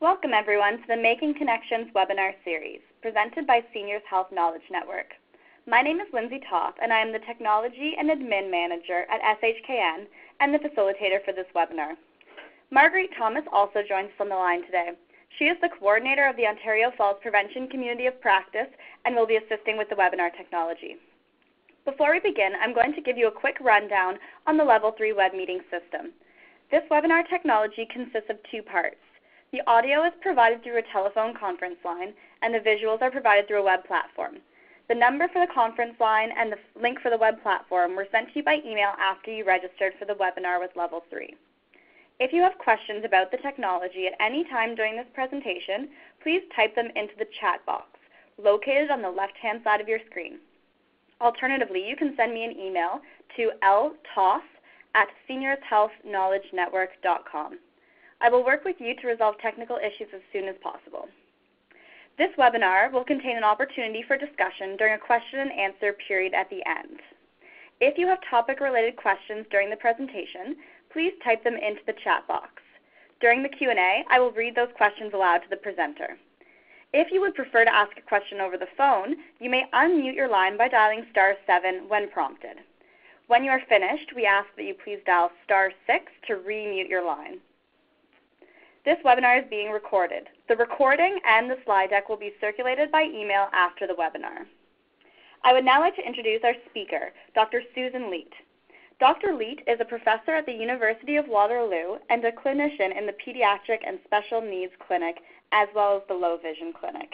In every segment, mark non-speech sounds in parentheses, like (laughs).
Welcome everyone to the Making Connections webinar series presented by Seniors Health Knowledge Network. My name is Lindsay Toth and I am the Technology and Admin Manager at SHKN and the facilitator for this webinar. Marguerite Thomas also joins us on the line today. She is the coordinator of the Ontario Falls Prevention Community of Practice and will be assisting with the webinar technology. Before we begin, I'm going to give you a quick rundown on the Level 3 web meeting system. This webinar technology consists of two parts. The audio is provided through a telephone conference line, and the visuals are provided through a web platform. The number for the conference line and the link for the web platform were sent to you by email after you registered for the webinar with Level 3. If you have questions about the technology at any time during this presentation, please type them into the chat box located on the left-hand side of your screen. Alternatively, you can send me an email to ltoss at seniorshealthknowledgenetwork.com. I will work with you to resolve technical issues as soon as possible. This webinar will contain an opportunity for discussion during a question and answer period at the end. If you have topic-related questions during the presentation, please type them into the chat box. During the Q&A, I will read those questions aloud to the presenter. If you would prefer to ask a question over the phone, you may unmute your line by dialing star 7 when prompted. When you are finished, we ask that you please dial star 6 to remute your line. This webinar is being recorded. The recording and the slide deck will be circulated by email after the webinar. I would now like to introduce our speaker, Dr. Susan Leat. Dr. Leat is a professor at the University of Waterloo and a clinician in the Pediatric and Special Needs Clinic as well as the Low Vision Clinic.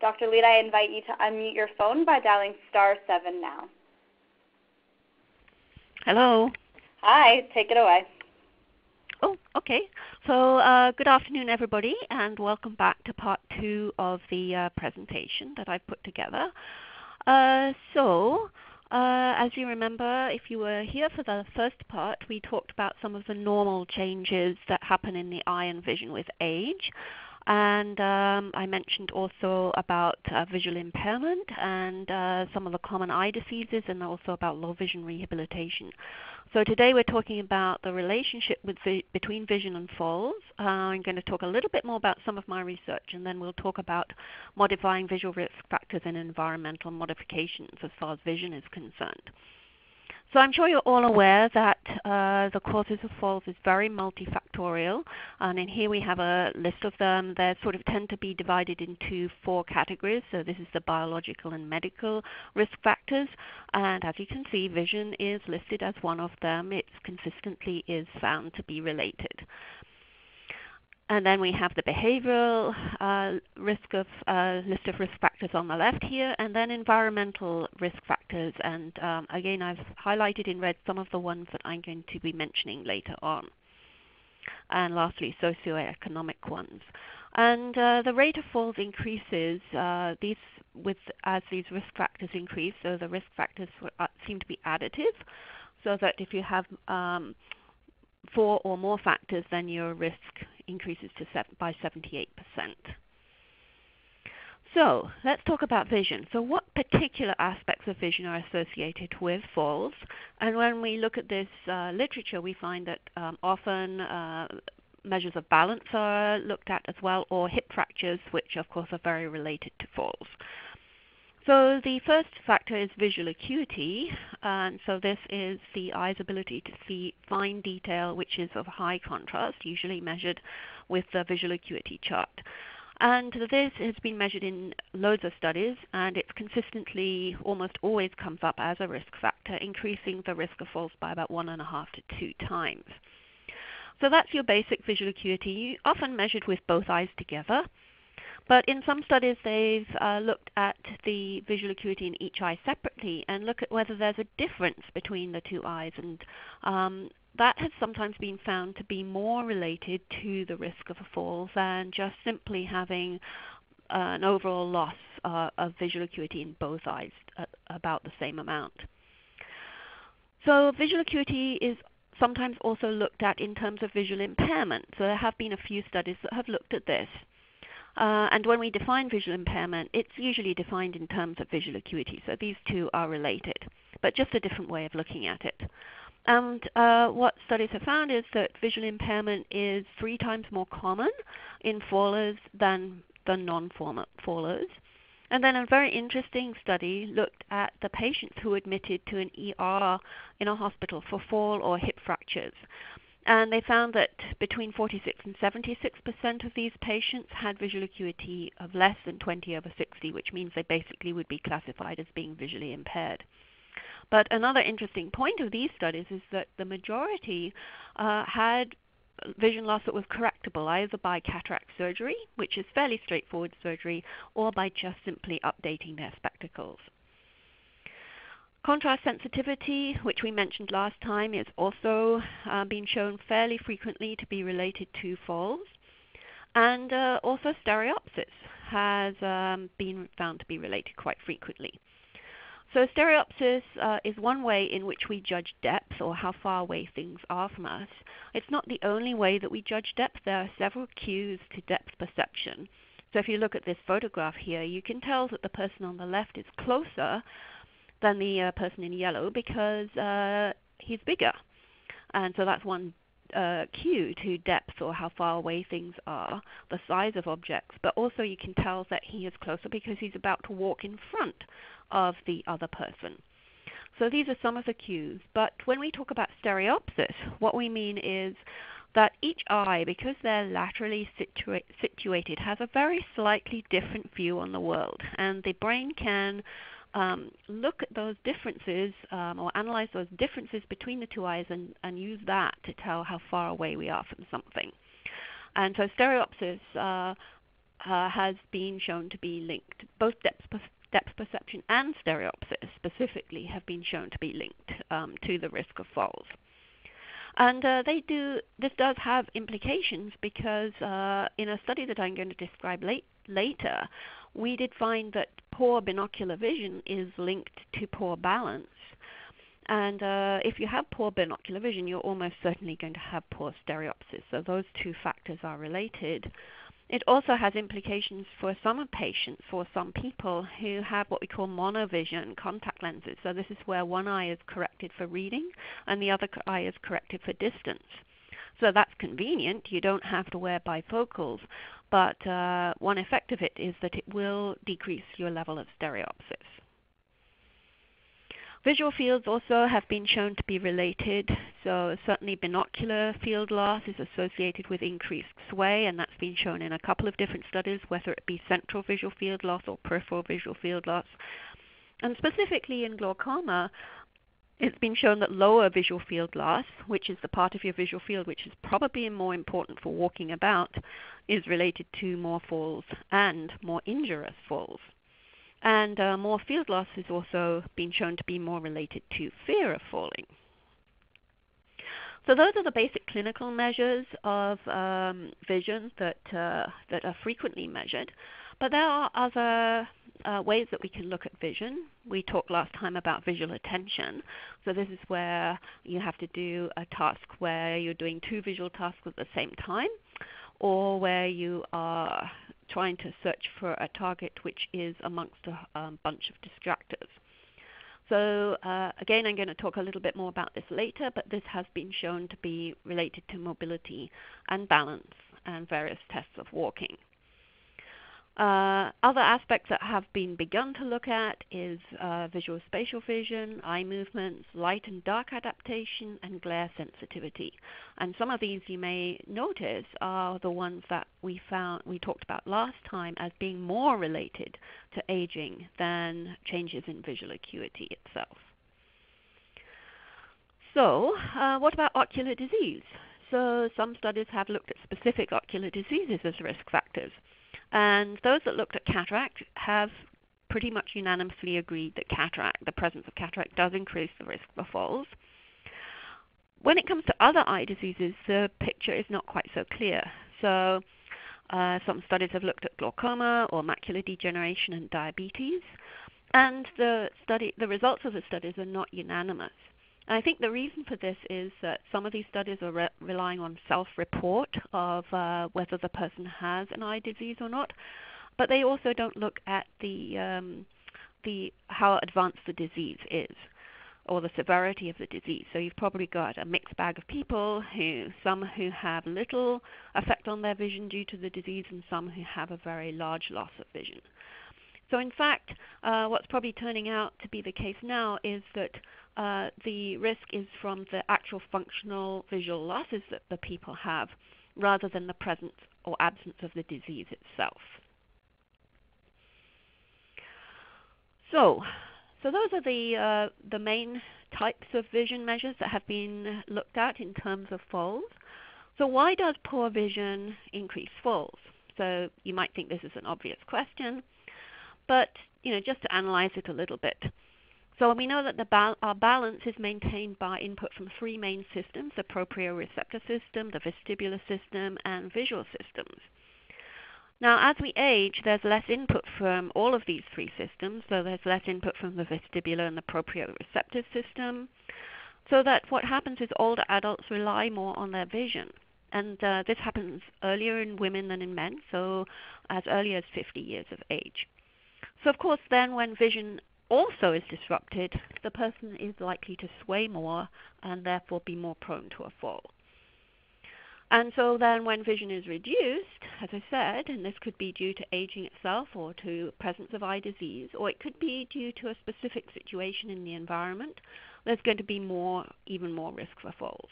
Dr. Leat, I invite you to unmute your phone by dialing star 7 now. Hello. Hi, take it away. Oh, okay. So uh, good afternoon, everybody, and welcome back to part two of the uh, presentation that I've put together. Uh, so, uh, as you remember, if you were here for the first part, we talked about some of the normal changes that happen in the eye and vision with age. And um, I mentioned also about uh, visual impairment and uh, some of the common eye diseases and also about low vision rehabilitation. So today we're talking about the relationship vi between vision and falls. Uh, I'm going to talk a little bit more about some of my research and then we'll talk about modifying visual risk factors and environmental modifications as far as vision is concerned. So I'm sure you're all aware that uh, the causes of falls is very multifactorial. And in here we have a list of them. They sort of tend to be divided into four categories. So this is the biological and medical risk factors. And as you can see, vision is listed as one of them. It consistently is found to be related. And then we have the behavioral uh, risk of uh, list of risk factors on the left here, and then environmental risk factors. And um, again, I've highlighted in red some of the ones that I'm going to be mentioning later on. And lastly, socioeconomic ones. And uh, the rate of falls increases uh, these with as these risk factors increase. So the risk factors uh, seem to be additive, so that if you have um, four or more factors, then your risk increases to by 78%. So let's talk about vision. So what particular aspects of vision are associated with falls? And when we look at this uh, literature, we find that um, often uh, measures of balance are looked at as well, or hip fractures, which of course are very related to falls. So the first factor is visual acuity, and so this is the eye's ability to see fine detail which is of high contrast, usually measured with the visual acuity chart. And this has been measured in loads of studies, and it consistently almost always comes up as a risk factor, increasing the risk of falls by about one and a half to two times. So that's your basic visual acuity, often measured with both eyes together. But in some studies, they've uh, looked at the visual acuity in each eye separately and look at whether there's a difference between the two eyes. And um, that has sometimes been found to be more related to the risk of a fall than just simply having uh, an overall loss uh, of visual acuity in both eyes at about the same amount. So visual acuity is sometimes also looked at in terms of visual impairment. So there have been a few studies that have looked at this. Uh, and when we define visual impairment, it's usually defined in terms of visual acuity. So these two are related, but just a different way of looking at it. And uh, what studies have found is that visual impairment is three times more common in fallers than the non-fallers. And then a very interesting study looked at the patients who admitted to an ER in a hospital for fall or hip fractures. And they found that between 46 and 76 percent of these patients had visual acuity of less than 20 over 60, which means they basically would be classified as being visually impaired. But another interesting point of these studies is that the majority uh, had vision loss that was correctable either by cataract surgery, which is fairly straightforward surgery, or by just simply updating their spectacles. Contrast sensitivity, which we mentioned last time, is also uh, been shown fairly frequently to be related to falls. And uh, also stereopsis has um, been found to be related quite frequently. So stereopsis uh, is one way in which we judge depth or how far away things are from us. It's not the only way that we judge depth. There are several cues to depth perception. So if you look at this photograph here, you can tell that the person on the left is closer than the uh, person in yellow because uh, he's bigger. And so that's one uh, cue to depth or how far away things are, the size of objects. But also you can tell that he is closer because he's about to walk in front of the other person. So these are some of the cues. But when we talk about stereopsis, what we mean is that each eye, because they're laterally situa- situated, has a very slightly different view on the world. And the brain can um, look at those differences um, or analyze those differences between the two eyes and, and, use that to tell how far away we are from something. And so stereopsis uh, uh, has been shown to be linked, both depth depth perception and stereopsis specifically have been shown to be linked um, to the risk of falls. And uh, they do. This does have implications because uh, in a study that I'm going to describe late, later, we did find that poor binocular vision is linked to poor balance. And uh, if you have poor binocular vision, you're almost certainly going to have poor stereopsis. So those two factors are related. It also has implications for some patients, for some people who have what we call monovision contact lenses. So this is where one eye is corrected for reading and the other eye is corrected for distance. So that's convenient. You don't have to wear bifocals. But uh, one effect of it is that it will decrease your level of stereopsis. Visual fields also have been shown to be related. So certainly binocular field loss is associated with increased sway, and that's been shown in a couple of different studies, whether it be central visual field loss or peripheral visual field loss. And specifically in glaucoma, it's been shown that lower visual field loss, which is the part of your visual field which is probably more important for walking about, is related to more falls and more injurious falls. And uh, more field loss has also been shown to be more related to fear of falling. So those are the basic clinical measures of um, vision that, uh, that are frequently measured. But there are other uh, ways that we can look at vision. We talked last time about visual attention. So this is where you have to do a task where you're doing two visual tasks at the same time, or where you are trying to search for a target which is amongst a um, bunch of distractors. So uh, again, I'm going to talk a little bit more about this later, but this has been shown to be related to mobility and balance and various tests of walking. Uh, other aspects that have been begun to look at is uh, visual spatial vision, eye movements, light and dark adaptation, and glare sensitivity. And some of these you may notice are the ones that we found we talked about last time as being more related to aging than changes in visual acuity itself. So, uh, what about ocular disease? So, some studies have looked at specific ocular diseases as risk factors. And those that looked at cataract have pretty much unanimously agreed that cataract, the presence of cataract, does increase the risk for falls. When it comes to other eye diseases, the picture is not quite so clear. So uh, some studies have looked at glaucoma or macular degeneration and diabetes, and the study, the results of the studies are not unanimous. And I think the reason for this is that some of these studies are re- relying on self-report of uh, whether the person has an eye disease or not, but they also don't look at the um, the how advanced the disease is. or the severity of the disease. So you've probably got a mixed bag of people who some who have little effect on their vision due to the disease and some who have a very large loss of vision. So in fact, uh, what's probably turning out to be the case now is that uh, the risk is from the actual functional visual losses that the people have rather than the presence or absence of the disease itself. So, so those are the uh, the main types of vision measures that have been looked at in terms of falls. So why does poor vision increase falls? So you might think this is an obvious question, but you know just to analyze it a little bit. So we know that the our balance is maintained by input from three main systems, the proprioceptor system, the vestibular system, and visual systems. Now, as we age, there's less input from all of these three systems, so there's less input from the vestibular and the proprioceptive system, so that what happens is older adults rely more on their vision. And uh, this happens earlier in women than in men, so as early as 50 years of age. So, of course, then when vision also is disrupted, the person is likely to sway more and therefore be more prone to a fall. And so then when vision is reduced, as I said, and this could be due to aging itself or to presence of eye disease, or it could be due to a specific situation in the environment, there's going to be more, even more risk for falls.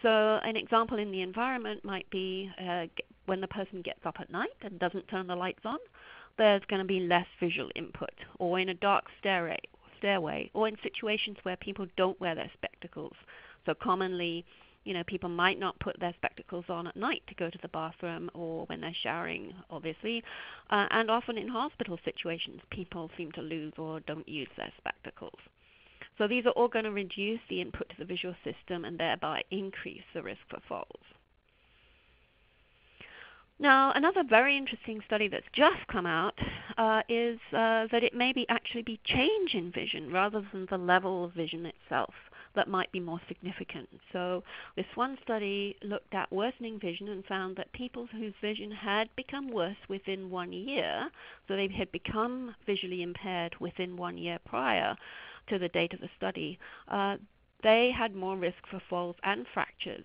So an example in the environment might be uh, when the person gets up at night and doesn't turn the lights on, there's going to be less visual input, or in a dark stairway, stairway, or in situations where people don't wear their spectacles. So commonly you know, people might not put their spectacles on at night to go to the bathroom or when they're showering, obviously. Uh, and often in hospital situations, people seem to lose or don't use their spectacles. So these are all going to reduce the input to the visual system and thereby increase the risk for falls. Now, another very interesting study that's just come out uh, is uh, that it may be actually be change in vision rather than the level of vision itself that might be more significant. So this one study looked at worsening vision and found that people whose vision had become worse within one year, so they had become visually impaired within one year prior to the date of the study, uh, they had more risk for falls and fractures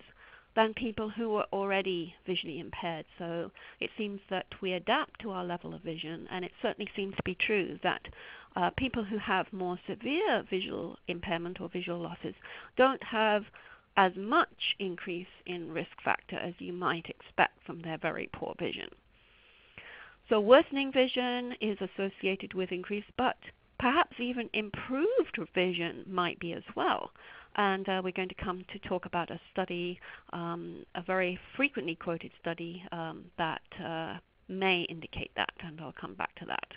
than people who were already visually impaired. So it seems that we adapt to our level of vision, and it certainly seems to be true that uh, people who have more severe visual impairment or visual losses don't have as much increase in risk factor as you might expect from their very poor vision. So worsening vision is associated with increased, but perhaps even improved vision might be as well. And uh, we're going to come to talk about a study, um, a very frequently quoted study um, that uh, may indicate that, and I'll come back to that.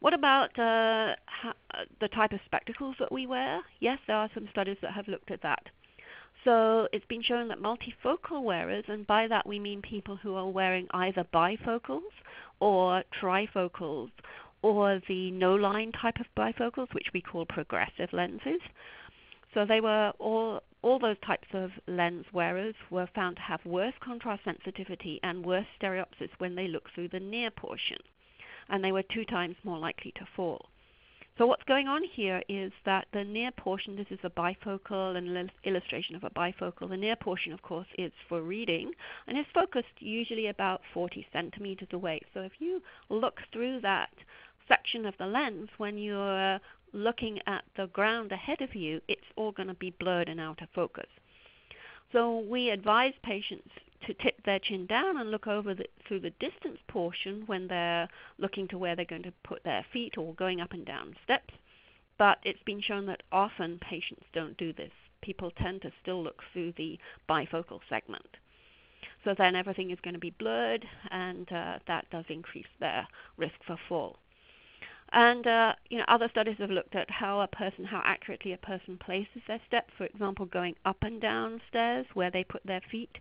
What about uh, uh, the type of spectacles that we wear? Yes, there are some studies that have looked at that. So it's been shown that multifocal wearers, and by that we mean people who are wearing either bifocals or trifocals, or the no line type of bifocals, which we call progressive lenses. So they were all all those types of lens wearers were found to have worse contrast sensitivity and worse stereopsis when they look through the near portion and they were two times more likely to fall. So what's going on here is that the near portion, this is a bifocal, an illustration of a bifocal. The near portion, of course, is for reading, and is focused usually about 40 centimeters away. So if you look through that section of the lens when you're looking at the ground ahead of you, it's all going to be blurred and out of focus. So we advise patients to tip their chin down and look over the, through the distance portion when they're looking to where they're going to put their feet or going up and down steps. But it's been shown that often patients don't do this. People tend to still look through the bifocal segment. So then everything is going to be blurred, and uh, that does increase their risk for fall. And uh, you know, other studies have looked at how a person, how accurately a person places their steps. For example, going up and down stairs where they put their feet,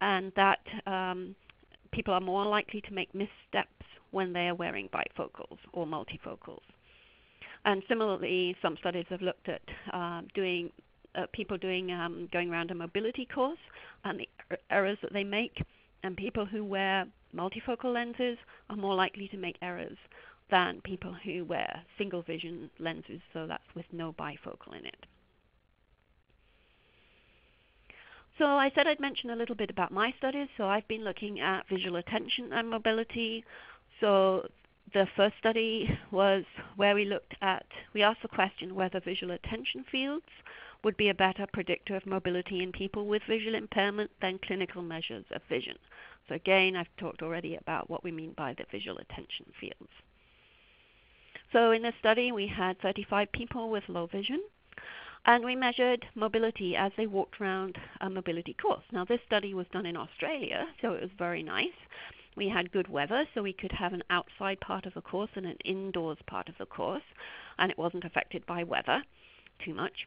and that um, people are more likely to make missteps when they are wearing bifocals or multifocals. And similarly, some studies have looked at uh, doing uh, people doing um, going around a mobility course and the er, errors that they make, and people who wear multifocal lenses are more likely to make errors than people who wear single vision lenses, so that's with no bifocal in it. So I said I'd mention a little bit about my studies. So I've been looking at visual attention and mobility. So the first study was where we looked at, we asked the question whether visual attention fields would be a better predictor of mobility in people with visual impairment than clinical measures of vision. So again, I've talked already about what we mean by the visual attention fields. So in this study, we had 35 people with low vision, and we measured mobility as they walked around a mobility course. Now, this study was done in Australia, so it was very nice. We had good weather, so we could have an outside part of the course and an indoors part of the course, and it wasn't affected by weather too much.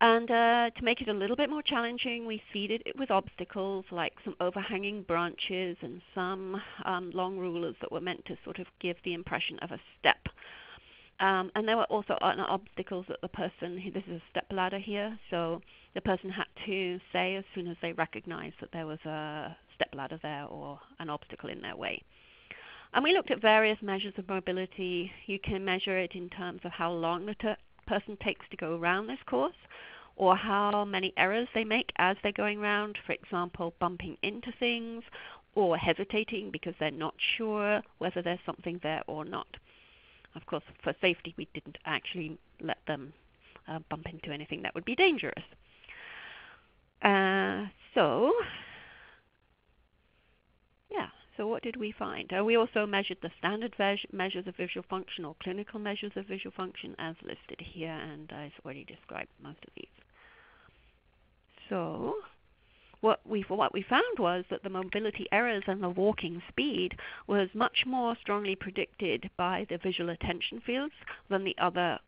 And uh, to make it a little bit more challenging, we seeded it with obstacles like some overhanging branches and some um, long rulers that were meant to sort of give the impression of a step. Um, and there were also obstacles that the person, this is a step ladder here, so the person had to say as soon as they recognized that there was a step ladder there or an obstacle in their way. And we looked at various measures of mobility. You can measure it in terms of how long the person takes to go around this course or how many errors they make as they're going around, for example, bumping into things or hesitating because they're not sure whether there's something there or not. Of course, for safety, we didn't actually let them uh, bump into anything that would be dangerous. Uh, so, yeah, so what did we find? Uh, we also measured the standard measures of visual function or clinical measures of visual function as listed here, and I've already described most of these. So, what we what we found was that the mobility errors and the walking speed was much more strongly predicted by the visual attention fields than the other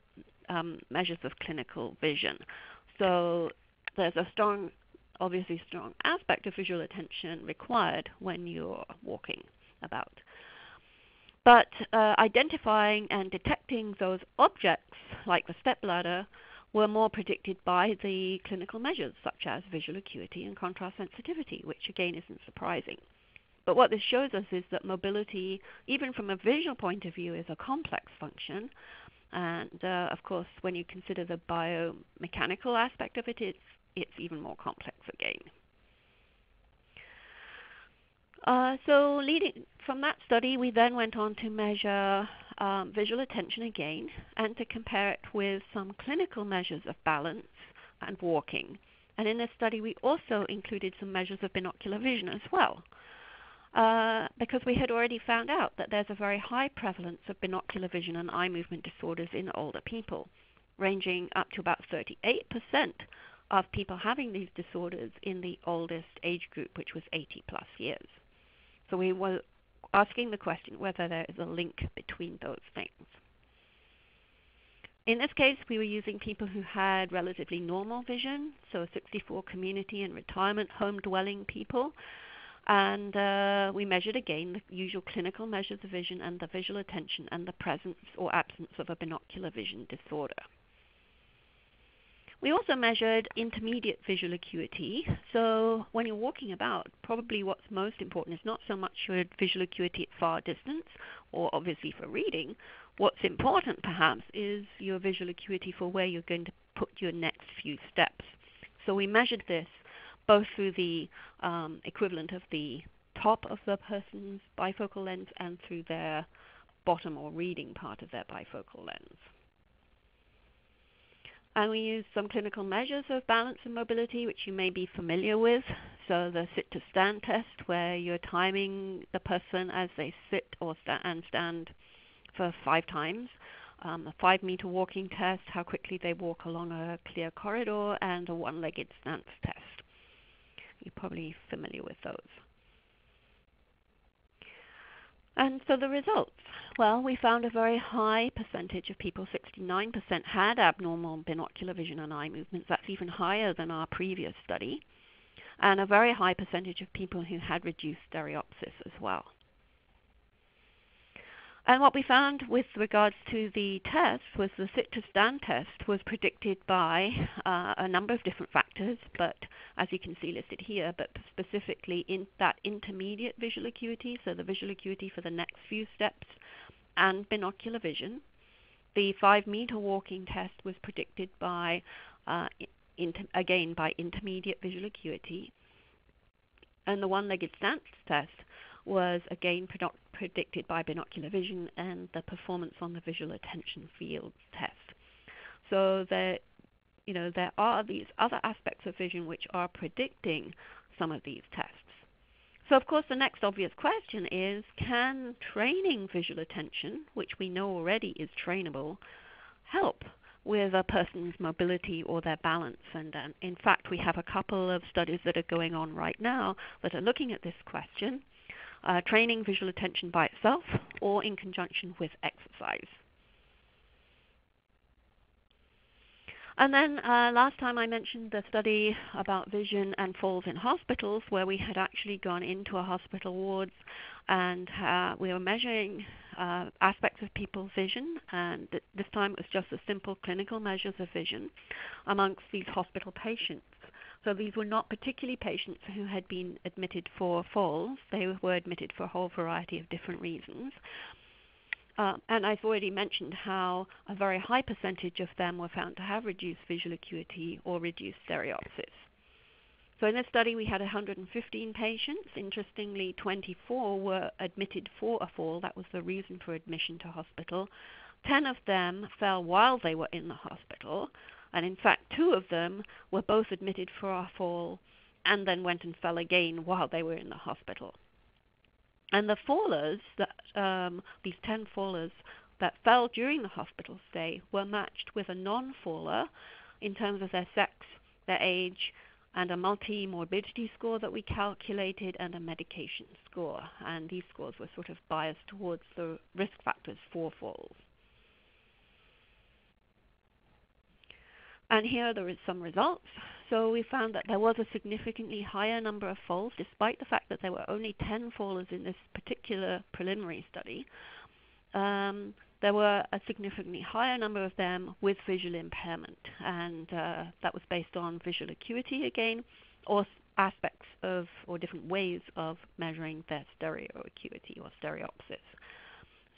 um, measures of clinical vision. So there's a strong, obviously strong aspect of visual attention required when you're walking about. But uh, identifying and detecting those objects, like the stepladder, were more predicted by the clinical measures such as visual acuity and contrast sensitivity, which again isn't surprising. But what this shows us is that mobility, even from a visual point of view, is a complex function. And uh, of course, when you consider the biomechanical aspect of it, it's, it's even more complex again. Uh, so leading from that study, we then went on to measure um, visual attention again and to compare it with some clinical measures of balance and walking. And in this study, we also included some measures of binocular vision as well. Uh, because we had already found out that there's a very high prevalence of binocular vision and eye movement disorders in older people, ranging up to about 38% of people having these disorders in the oldest age group, which was 80 plus years. So we were asking the question whether there is a link between those things. In this case, we were using people who had relatively normal vision, so 64 community and retirement home dwelling people. And uh, we measured again the usual clinical measures of vision and the visual attention and the presence or absence of a binocular vision disorder. We also measured intermediate visual acuity. So when you're walking about, probably what's most important is not so much your visual acuity at far distance, or obviously for reading. What's important perhaps is your visual acuity for where you're going to put your next few steps. So we measured this both through the um, equivalent of the top of the person's bifocal lens and through their bottom or reading part of their bifocal lens. And we use some clinical measures of balance and mobility, which you may be familiar with. So the sit to stand test, where you're timing the person as they sit or sta- and stand for five times. Um, a five meter walking test, how quickly they walk along a clear corridor, and a one legged stance test. You're probably familiar with those. And so the results. Well, we found a very high percentage of people, 69%, had abnormal binocular vision and eye movements. That's even higher than our previous study. And a very high percentage of people who had reduced stereopsis as well. And what we found with regards to the test was the sit to stand test was predicted by uh, a number of different factors, but as you can see listed here, but specifically in that intermediate visual acuity, so the visual acuity for the next few steps, and binocular vision. The five meter walking test was predicted by, uh, again, by intermediate visual acuity. And the one legged stance test was again predicted by binocular vision and the performance on the visual attention field test. So there, you know, there are these other aspects of vision which are predicting some of these tests. So, of course, the next obvious question is can training visual attention, which we know already is trainable, help with a person's mobility or their balance? And um, in fact, we have a couple of studies that are going on right now that are looking at this question uh, training visual attention by itself or in conjunction with exercise. And then uh, last time I mentioned the study about vision and falls in hospitals, where we had actually gone into a hospital wards and uh, we were measuring uh, aspects of people's vision. And th- this time it was just the simple clinical measures of vision amongst these hospital patients. So these were not particularly patients who had been admitted for falls. They were admitted for a whole variety of different reasons. Uh, and I've already mentioned how a very high percentage of them were found to have reduced visual acuity or reduced stereopsis. So in this study, we had 115 patients. Interestingly, 24 were admitted for a fall. That was the reason for admission to hospital. 10 of them fell while they were in the hospital. And in fact, two of them were both admitted for a fall and then went and fell again while they were in the hospital. And the fallers, that, um, these 10 fallers that fell during the hospital stay, were matched with a non faller in terms of their sex, their age, and a multi morbidity score that we calculated and a medication score. And these scores were sort of biased towards the risk factors for falls. And here there is some results. So we found that there was a significantly higher number of falls, despite the fact that there were only 10 fallers in this particular preliminary study. Um, there were a significantly higher number of them with visual impairment, and uh, that was based on visual acuity again, or aspects of or different ways of measuring their stereo acuity or stereopsis.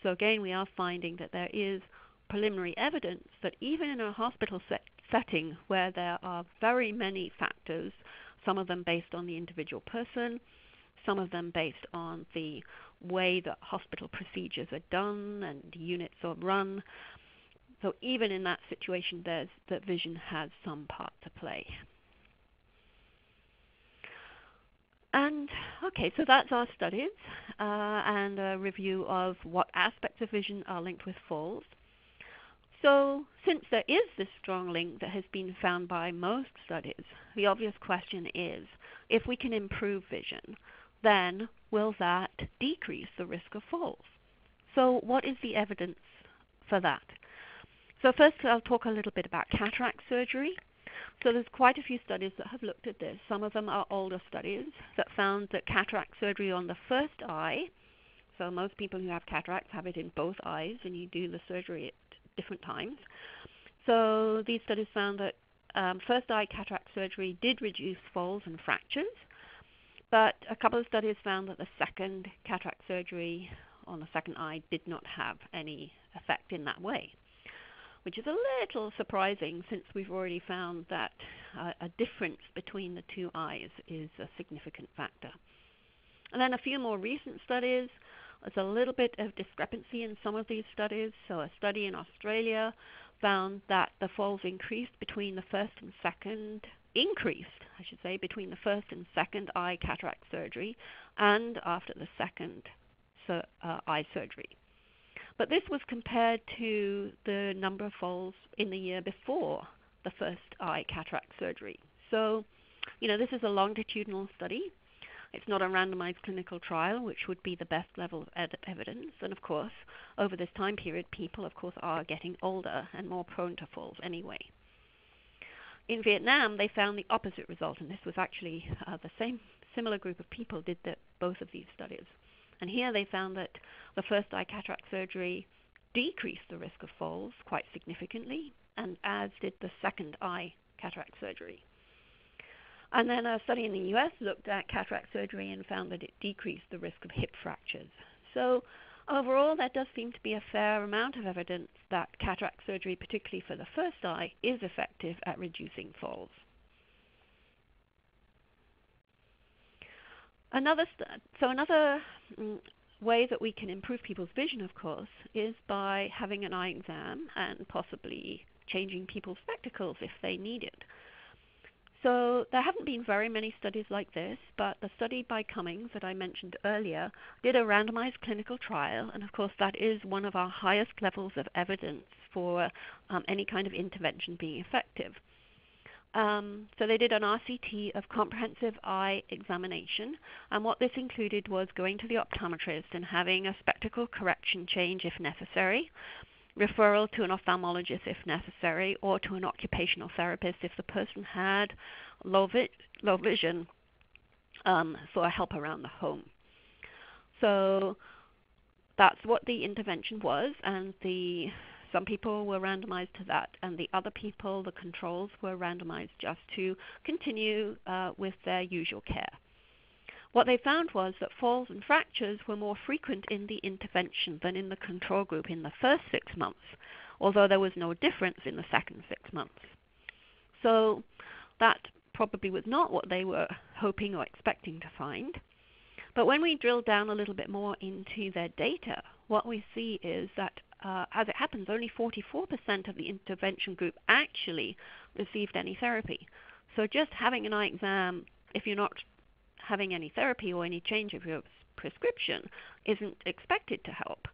So again, we are finding that there is preliminary evidence that even in a hospital set, setting where there are very many factors, some of them based on the individual person, some of them based on the way that hospital procedures are done and units are run. So even in that situation, there's that vision has some part to play. And okay, so that's our studies uh, and a review of what aspects of vision are linked with falls. So, since there is this strong link that has been found by most studies, the obvious question is if we can improve vision, then will that decrease the risk of falls? So, what is the evidence for that? So, first, I'll talk a little bit about cataract surgery. So, there's quite a few studies that have looked at this. Some of them are older studies that found that cataract surgery on the first eye, so most people who have cataracts have it in both eyes, and you do the surgery different times. So these studies found that um, first eye cataract surgery did reduce falls and fractures, but a couple of studies found that the second cataract surgery on the second eye did not have any effect in that way, which is a little surprising since we've already found that uh, a difference between the two eyes is a significant factor. And then a few more recent studies there's a little bit of discrepancy in some of these studies. So, a study in Australia found that the falls increased between the first and second, increased, I should say, between the first and second eye cataract surgery and after the second uh, eye surgery. But this was compared to the number of falls in the year before the first eye cataract surgery. So, you know, this is a longitudinal study, it's not a randomized clinical trial, which would be the best level of evidence. And of course, over this time period, people, of course, are getting older and more prone to falls anyway. In Vietnam, they found the opposite result, and this was actually uh, the same similar group of people did the, both of these studies. And here they found that the first eye cataract surgery decreased the risk of falls quite significantly, and as did the second eye cataract surgery. And then a study in the US looked at cataract surgery and found that it decreased the risk of hip fractures. So Overall, there does seem to be a fair amount of evidence that cataract surgery, particularly for the first eye, is effective at reducing falls. Another so another mm, way that we can improve people's vision, of course, is by having an eye exam and possibly changing people's spectacles if they need it. So there haven't been very many studies like this, but the study by Cummings that I mentioned earlier did a randomized clinical trial, and of course that is one of our highest levels of evidence for um, any kind of intervention being effective. Um, so they did an RCT of comprehensive eye examination, and what this included was going to the optometrist and having a spectacle correction change if necessary, referral to an ophthalmologist if necessary, or to an occupational therapist if the person had low, vi- low vision um, for help around the home. So that's what the intervention was, and the some people were randomized to that, and the other people, the controls, were randomized just to continue uh, with their usual care. What they found was that falls and fractures were more frequent in the intervention than in the control group in the first six months, although there was no difference in the second six months. So that probably was not what they were hoping or expecting to find. But when we drill down a little bit more into their data, what we see is that uh, as it happens, only 44% of the intervention group actually received any therapy. So just having an eye exam, if you're not having any therapy or any change of your prescription, isn't expected to help.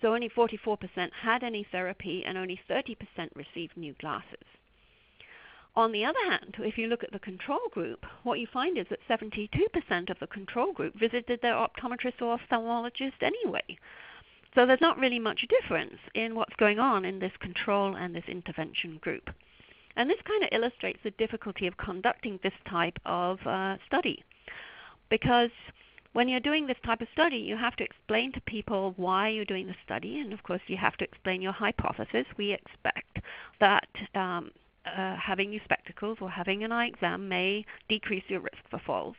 So only 44% had any therapy and only 30% received new glasses. On the other hand, if you look at the control group, what you find is that 72% of the control group visited their optometrist or ophthalmologist anyway. So there's not really much difference in what's going on in this control and this intervention group. And this kind of illustrates the difficulty of conducting this type of uh, study. Because when you're doing this type of study, you have to explain to people why you're doing the study, and of course, you have to explain your hypothesis. We expect that um, uh, having new spectacles or having an eye exam may decrease your risk for falls.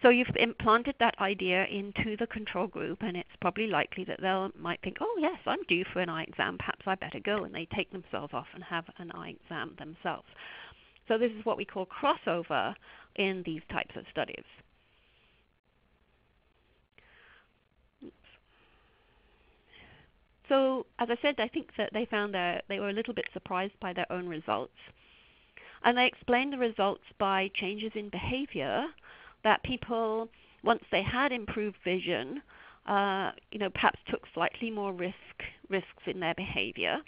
So you've implanted that idea into the control group, and it's probably likely that they might think, oh yes, I'm due for an eye exam, perhaps I better go, and they take themselves off and have an eye exam themselves. So this is what we call crossover in these types of studies. So as I said, I think that they found that they were a little bit surprised by their own results. And they explained the results by changes in behavior that people, once they had improved vision, uh, you know, perhaps took slightly more risk risks in their behavior,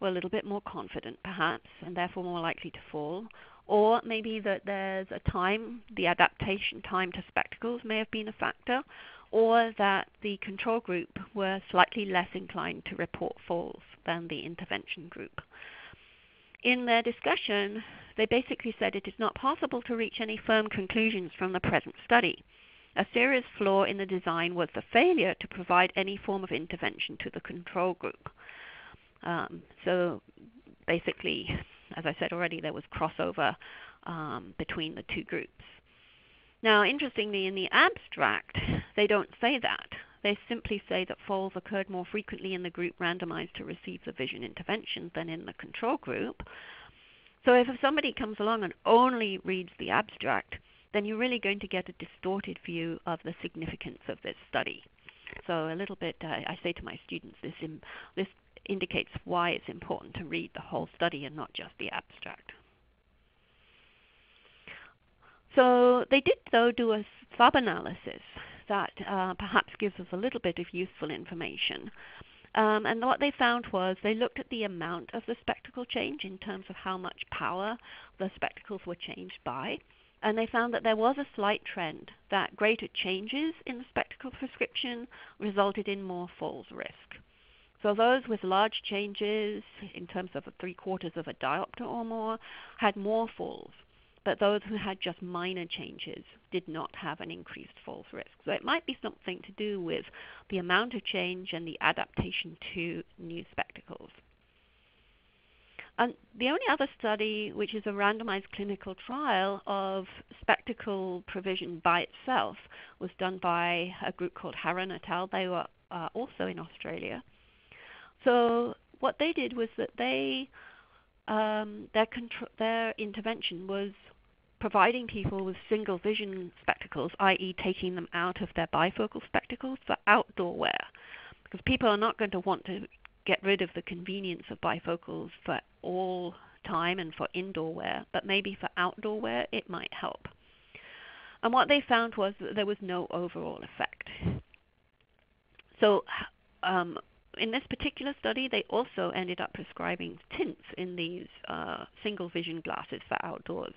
were a little bit more confident perhaps, and therefore more likely to fall. Or maybe that there's a time, the adaptation time to spectacles may have been a factor, or that the control group were slightly less inclined to report falls than the intervention group. In their discussion, they basically said it is not possible to reach any firm conclusions from the present study. A serious flaw in the design was the failure to provide any form of intervention to the control group. Um, so basically, as I said already, there was crossover um, between the two groups. Now, interestingly, in the abstract, they don't say that. They simply say that falls occurred more frequently in the group randomized to receive the vision intervention than in the control group. So if somebody comes along and only reads the abstract, then you're really going to get a distorted view of the significance of this study. So a little bit, uh, I say to my students, this, in, this indicates why it's important to read the whole study and not just the abstract. So they did, though, do a sub-analysis that uh, perhaps gives us a little bit of useful information. Um, and what they found was they looked at the amount of the spectacle change in terms of how much power the spectacles were changed by. And they found that there was a slight trend that greater changes in the spectacle prescription resulted in more falls risk. So those with large changes in terms of three quarters of a diopter or more had more falls but those who had just minor changes did not have an increased falls risk. So it might be something to do with the amount of change and the adaptation to new spectacles. And the only other study, which is a randomized clinical trial of spectacle provision by itself, was done by a group called Haran et al. They were uh, also in Australia. So what they did was that they um, their their intervention was providing people with single vision spectacles, i.e., taking them out of their bifocal spectacles for outdoor wear, because people are not going to want to get rid of the convenience of bifocals for all time and for indoor wear, but maybe for outdoor wear it might help. And what they found was that there was no overall effect. So, um, in this particular study, they also ended up prescribing tints in these uh, single vision glasses for outdoors,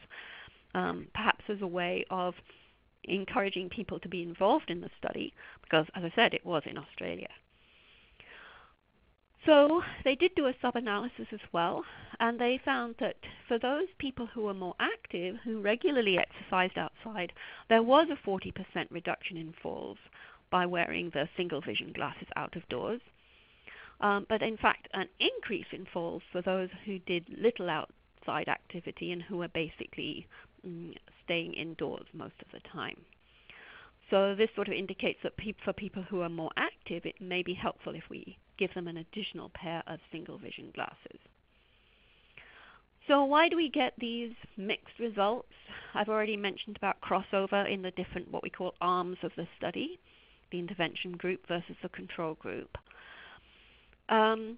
um, perhaps as a way of encouraging people to be involved in the study, because, as I said, it was in Australia. So they did do a sub-analysis as well, and they found that for those people who were more active, who regularly exercised outside, there was a 40% reduction in falls by wearing the single vision glasses out of doors. Um, but in fact, an increase in falls for those who did little outside activity and who were basically staying indoors most of the time. So this sort of indicates that pe- for people who are more active, it may be helpful if we give them an additional pair of single vision glasses. So why do we get these mixed results? I've already mentioned about crossover in the different what we call arms of the study, the intervention group versus the control group. Um,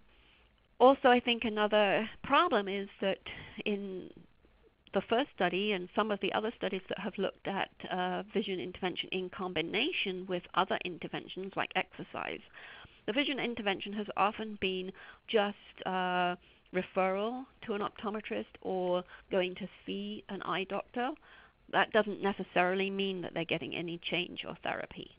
also, I think another problem is that in the first study and some of the other studies that have looked at uh, vision intervention in combination with other interventions like exercise, the vision intervention has often been just uh, referral to an optometrist or going to see an eye doctor. That doesn't necessarily mean that they're getting any change or therapy.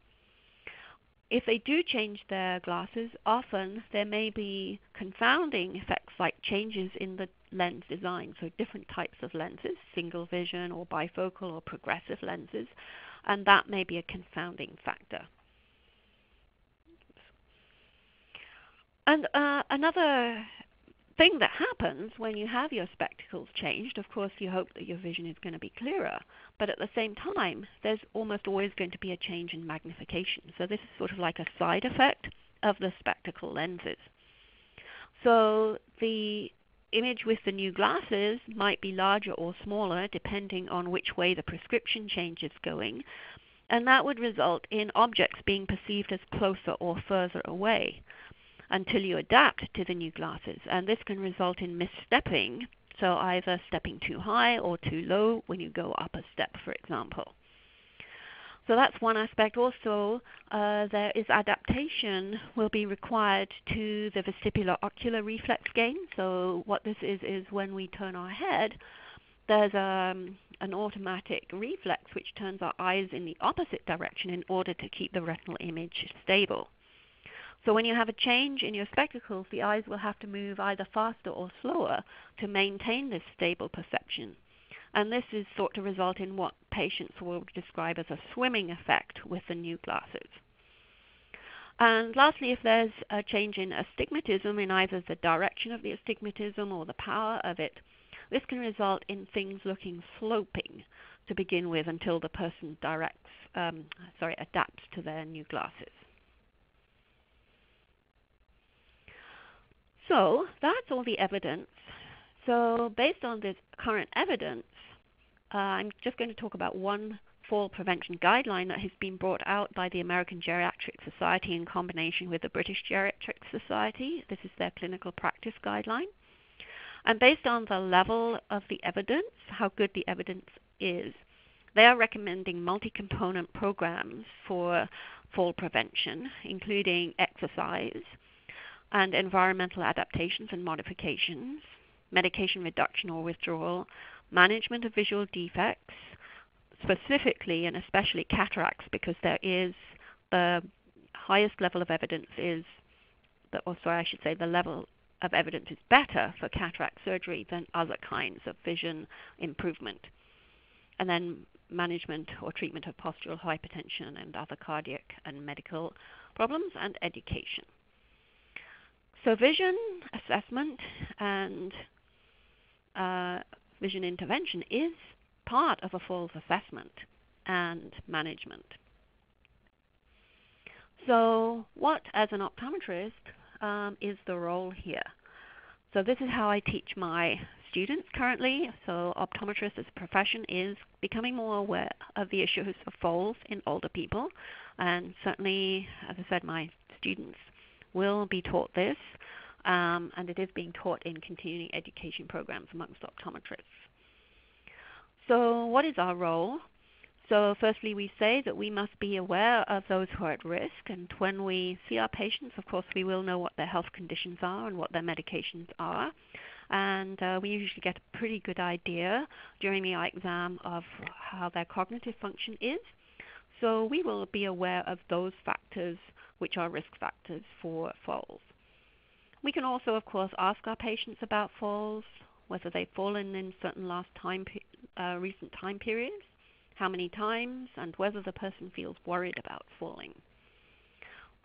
If they do change their glasses, often there may be confounding effects like changes in the lens design, so different types of lenses, single vision or bifocal or progressive lenses, and that may be a confounding factor. And uh, another thing that happens when you have your spectacles changed, of course, you hope that your vision is going to be clearer, but at the same time, there's almost always going to be a change in magnification. So this is sort of like a side effect of the spectacle lenses. So the image with the new glasses might be larger or smaller depending on which way the prescription change is going, and that would result in objects being perceived as closer or further away until you adapt to the new glasses. And this can result in misstepping, so either stepping too high or too low when you go up a step, for example. So that's one aspect. Also, uh, there is adaptation will be required to the vestibular ocular reflex gain. So what this is is when we turn our head, there's um, an automatic reflex which turns our eyes in the opposite direction in order to keep the retinal image stable. So when you have a change in your spectacles, the eyes will have to move either faster or slower to maintain this stable perception. And this is thought to result in what patients will describe as a swimming effect with the new glasses. And lastly, if there's a change in astigmatism in either the direction of the astigmatism or the power of it, this can result in things looking sloping to begin with until the person directs, um, sorry, adapts to their new glasses. So that's all the evidence. So based on this current evidence, uh, I'm just going to talk about one fall prevention guideline that has been brought out by the American Geriatric Society in combination with the British Geriatric Society. This is their clinical practice guideline. And based on the level of the evidence, how good the evidence is, they are recommending multi-component programs for fall prevention, including exercise, and environmental adaptations and modifications, medication reduction or withdrawal, management of visual defects, specifically and especially cataracts, because there is the highest level of evidence is, or sorry, I should say the level of evidence is better for cataract surgery than other kinds of vision improvement. And then management or treatment of postural hypertension and other cardiac and medical problems and education. So vision assessment and uh, vision intervention is part of a falls assessment and management. So, what as an optometrist um, is the role here? So, this is how I teach my students currently. So, optometrist as a profession is becoming more aware of the issues of falls in older people, and certainly, as I said, my students will be taught this, um, and it is being taught in continuing education programs amongst optometrists. So, what is our role? So, firstly, we say that we must be aware of those who are at risk, and when we see our patients, of course, we will know what their health conditions are and what their medications are. And uh, we usually get a pretty good idea during the eye exam of how their cognitive function is. So, we will be aware of those factors which are risk factors for falls. We can also, of course, ask our patients about falls, whether they've fallen in certain last time, uh, recent time periods, how many times, and whether the person feels worried about falling.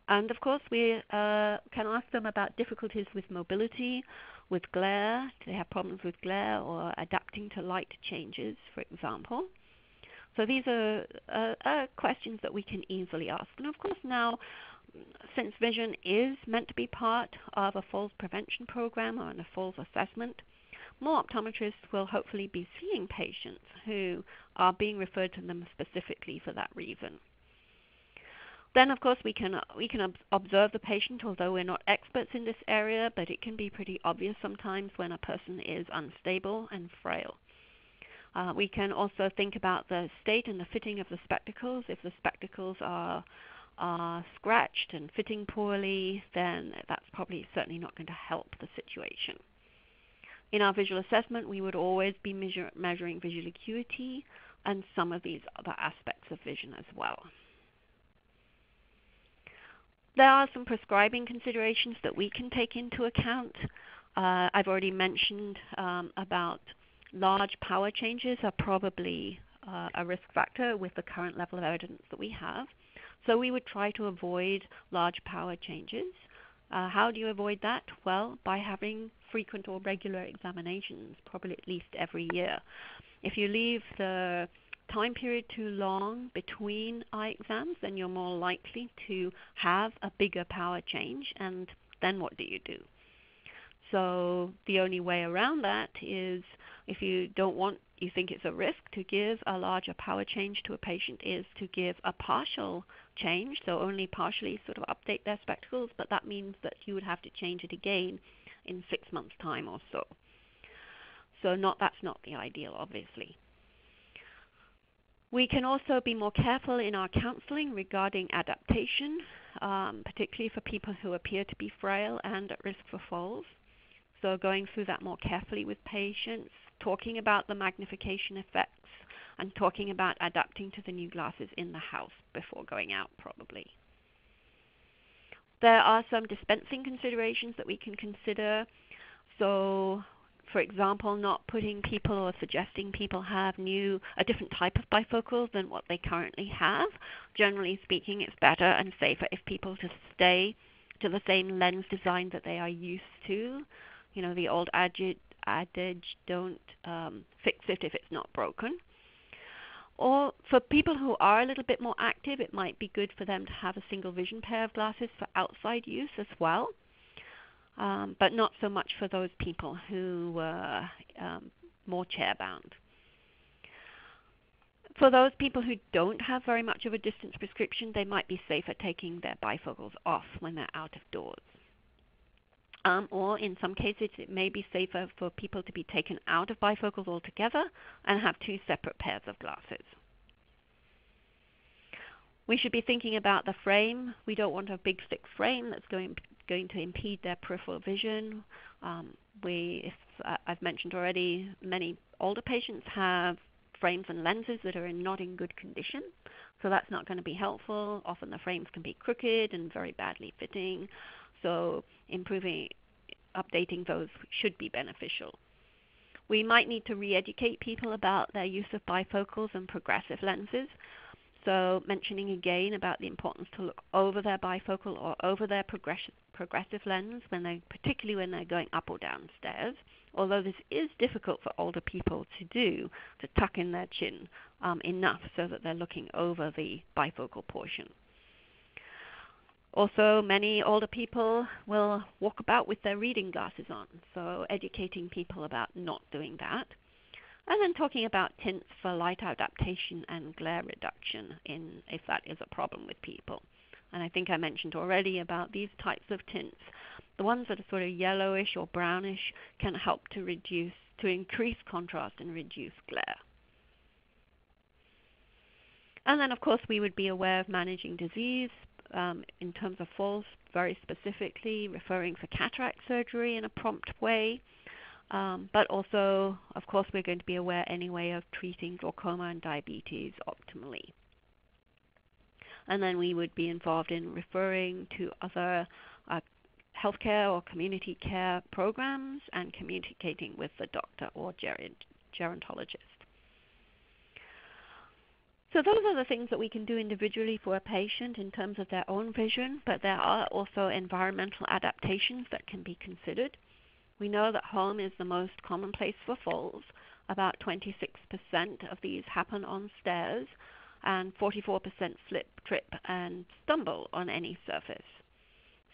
And of course, we uh, can ask them about difficulties with mobility, with glare. Do they have problems with glare or adapting to light changes, for example? So these are uh, uh, questions that we can easily ask. And of course, now, since vision is meant to be part of a falls prevention program or a falls assessment, more optometrists will hopefully be seeing patients who are being referred to them specifically for that reason. Then, of course, we can we can observe the patient, although we're not experts in this area, but it can be pretty obvious sometimes when a person is unstable and frail. Uh, we can also think about the state and the fitting of the spectacles. If the spectacles are are scratched and fitting poorly, then that's probably certainly not going to help the situation. In our visual assessment, we would always be measure, measuring visual acuity and some of these other aspects of vision as well. There are some prescribing considerations that we can take into account. Uh, I've already mentioned um, about large power changes are probably uh, a risk factor with the current level of evidence that we have. So we would try to avoid large power changes. Uh, how do you avoid that? Well, by having frequent or regular examinations, probably at least every year. If you leave the time period too long between eye exams, then you're more likely to have a bigger power change, and then what do you do? So the only way around that is if you don't want, you think it's a risk to give a larger power change to a patient, is to give a partial change, so only partially sort of update their spectacles, but that means that you would have to change it again in six months' time or so. So not that's not the ideal, obviously. We can also be more careful in our counseling regarding adaptation, um, particularly for people who appear to be frail and at risk for falls. So going through that more carefully with patients, talking about the magnification effects, and talking about adapting to the new glasses in the house before going out probably. There are some dispensing considerations that we can consider. So for example, not putting people or suggesting people have new a different type of bifocal than what they currently have. Generally speaking, it's better and safer if people just stay to the same lens design that they are used to. You know, the old adage, adage don't um, fix it if it's not broken. Or for people who are a little bit more active, it might be good for them to have a single vision pair of glasses for outside use as well. Um, but not so much for those people who were um, more chair bound. For those people who don't have very much of a distance prescription, they might be safer taking their bifocals off when they're out of doors. Um, or in some cases, it may be safer for people to be taken out of bifocals altogether and have two separate pairs of glasses. We should be thinking about the frame. We don't want a big thick frame that's going going to impede their peripheral vision. Um, we, if, uh, I've mentioned already, many older patients have frames and lenses that are in not in good condition, so that's not going to be helpful. Often the frames can be crooked and very badly fitting. So improving, updating those should be beneficial. We might need to re-educate people about their use of bifocals and progressive lenses. So mentioning again about the importance to look over their bifocal or over their progressive lens, when they, particularly when they're going up or down stairs. Although this is difficult for older people to do, to tuck in their chin um, enough so that they're looking over the bifocal portion. Also, many older people will walk about with their reading glasses on, so educating people about not doing that. And then talking about tints for light adaptation and glare reduction in if that is a problem with people. And I think I mentioned already about these types of tints. The ones that are sort of yellowish or brownish can help to reduce, to increase contrast and reduce glare. And then, of course, we would be aware of managing disease um, in terms of falls, very specifically referring for cataract surgery in a prompt way. Um, but also, of course, we're going to be aware anyway of treating glaucoma and diabetes optimally. And then we would be involved in referring to other uh, healthcare or community care programs and communicating with the doctor or gerontologist. So those are the things that we can do individually for a patient in terms of their own vision, but there are also environmental adaptations that can be considered. We know that home is the most common place for falls. About 26% of these happen on stairs, and 44% slip, trip, and stumble on any surface.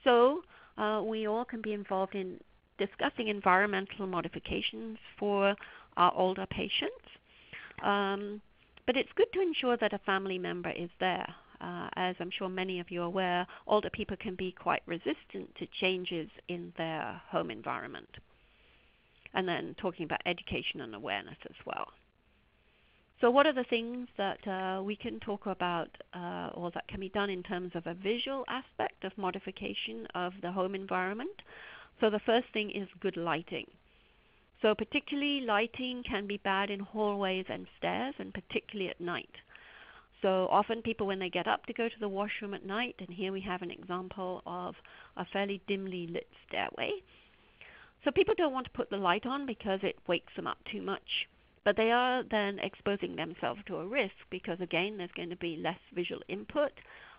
So uh, we all can be involved in discussing environmental modifications for our older patients. Um, but it's good to ensure that a family member is there. Uh, as I'm sure many of you are aware, older people can be quite resistant to changes in their home environment. And then talking about education and awareness as well. So, what are the things that uh, we can talk about uh, or that can be done in terms of a visual aspect of modification of the home environment? So, the first thing is good lighting. So particularly lighting can be bad in hallways and stairs, and particularly at night. So often people, when they get up to go to the washroom at night, and here we have an example of a fairly dimly lit stairway. So people don't want to put the light on because it wakes them up too much. But they are then exposing themselves to a risk because, again, there's going to be less visual input.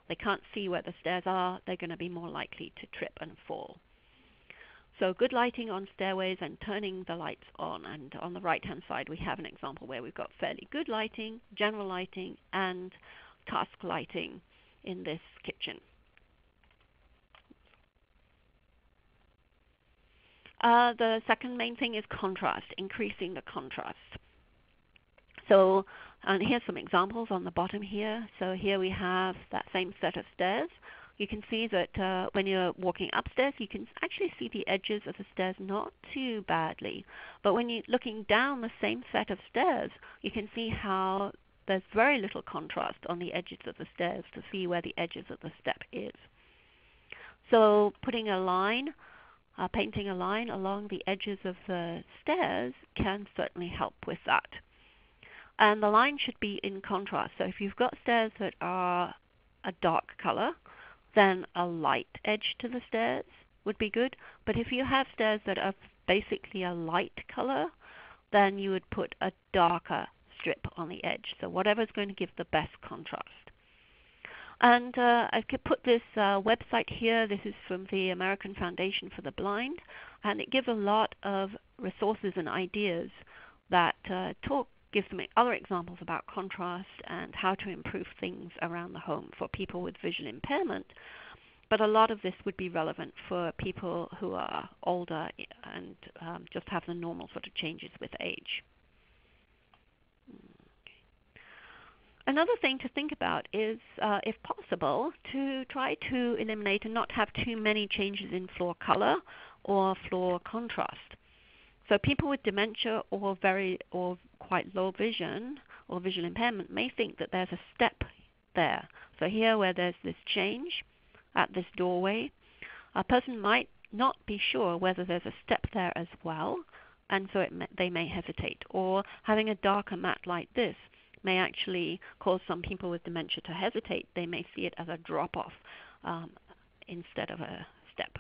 They can't see where the stairs are. They're going to be more likely to trip and fall. So good lighting on stairways and turning the lights on. And on the right hand side we have an example where we've got fairly good lighting, general lighting, and task lighting in this kitchen. Uh, the second main thing is contrast, increasing the contrast. So and here's some examples on the bottom here. So here we have that same set of stairs you can see that uh, when you're walking upstairs, you can actually see the edges of the stairs not too badly. But when you're looking down the same set of stairs, you can see how there's very little contrast on the edges of the stairs to see where the edges of the step is. So putting a line, uh, painting a line along the edges of the stairs can certainly help with that. And the line should be in contrast. So if you've got stairs that are a dark color, then a light edge to the stairs would be good. But if you have stairs that are basically a light color, then you would put a darker strip on the edge. So whatever is going to give the best contrast. And uh, I could put this uh, website here. This is from the American Foundation for the Blind, and it gives a lot of resources and ideas that uh, talk gives some other examples about contrast and how to improve things around the home for people with visual impairment. But a lot of this would be relevant for people who are older and um, just have the normal sort of changes with age. Another thing to think about is, uh, if possible, to try to eliminate and not have too many changes in floor color or floor contrast. So people with dementia or very or quite low vision or visual impairment may think that there's a step there. So here where there's this change at this doorway, a person might not be sure whether there's a step there as well, and so may, they may hesitate. Or having a darker mat like this may actually cause some people with dementia to hesitate. They may see it as a drop off um, instead of a step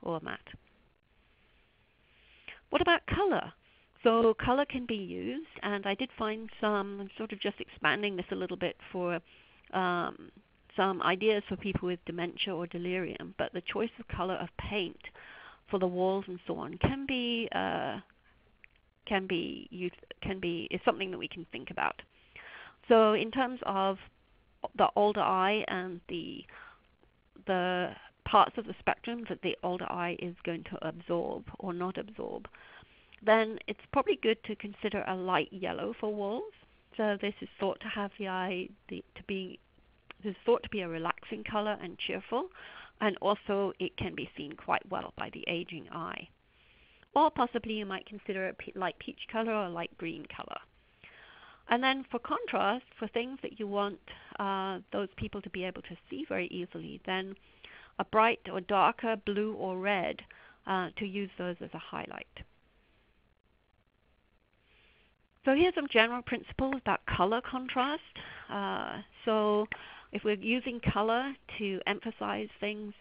or a mat. What about color? So color can be used, and I did find some, sort of just expanding this a little bit for um, some ideas for people with dementia or delirium, but the choice of color of paint for the walls and so on can be uh, can be can be is something that we can think about. So in terms of the older eye and the the parts of the spectrum that the older eye is going to absorb or not absorb, then it's probably good to consider a light yellow for walls. So this is thought to have the eye the, to be this is thought to be a relaxing color and cheerful, and also it can be seen quite well by the aging eye. Or possibly you might consider a light peach color or a light green color. And then for contrast, for things that you want uh, those people to be able to see very easily, then a bright or darker blue or red uh, to use those as a highlight. So here's some general principles about color contrast. Uh, so if we're using color to emphasize things,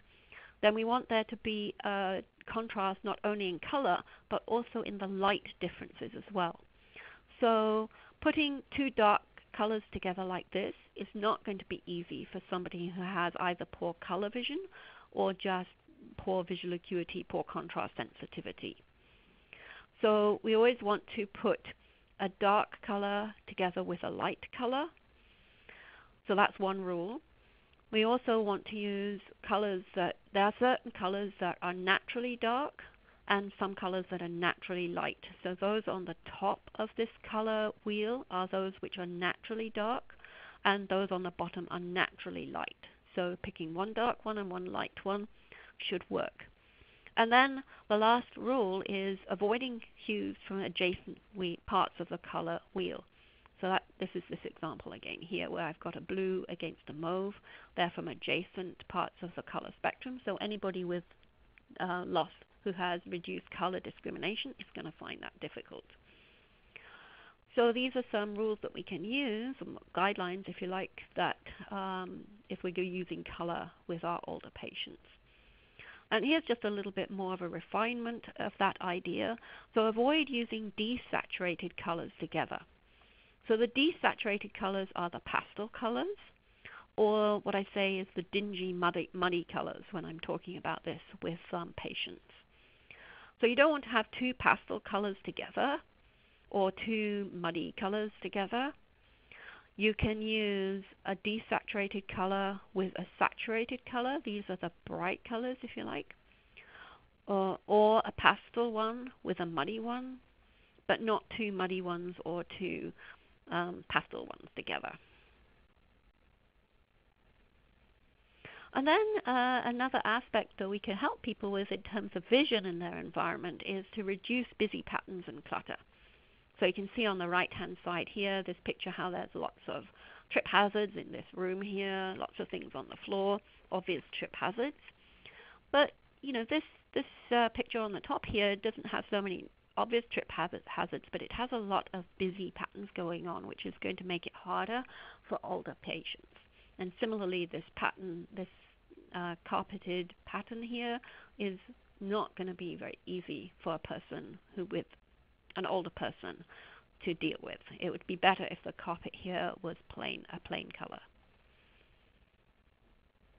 then we want there to be a contrast not only in color but also in the light differences as well. So putting two dark colors together like this is not going to be easy for somebody who has either poor color vision or just poor visual acuity, poor contrast sensitivity. So we always want to put a dark color together with a light color. So that's one rule. We also want to use colors that there are certain colors that are naturally dark and some colors that are naturally light. So those on the top of this color wheel are those which are naturally dark and those on the bottom are naturally light. So picking one dark one and one light one should work. And then the last rule is avoiding hues from adjacent parts of the color wheel. So that, this is this example again here where I've got a blue against a mauve. They're from adjacent parts of the color spectrum. So anybody with uh, loss who has reduced color discrimination is going to find that difficult. So these are some rules that we can use, guidelines if you like, that um, if we're using color with our older patients. And here's just a little bit more of a refinement of that idea. So avoid using desaturated colors together. So the desaturated colors are the pastel colors, or what I say is the dingy, muddy, muddy colors when I'm talking about this with um, patients. So you don't want to have two pastel colors together or two muddy colors together. You can use a desaturated color with a saturated color. These are the bright colors, if you like. Or, or a pastel one with a muddy one, but not two muddy ones or two um, pastel ones together. And then uh, another aspect that we can help people with in terms of vision in their environment is to reduce busy patterns and clutter. So you can see on the right hand side here, this picture how there's lots of trip hazards in this room here, lots of things on the floor, obvious trip hazards. But you know this this uh, picture on the top here doesn't have so many obvious trip hazards, but it has a lot of busy patterns going on, which is going to make it harder for older patients. And similarly, this pattern, this uh, carpeted pattern here is not going to be very easy for a person who with an older person to deal with. It would be better if the carpet here was plain a plain color.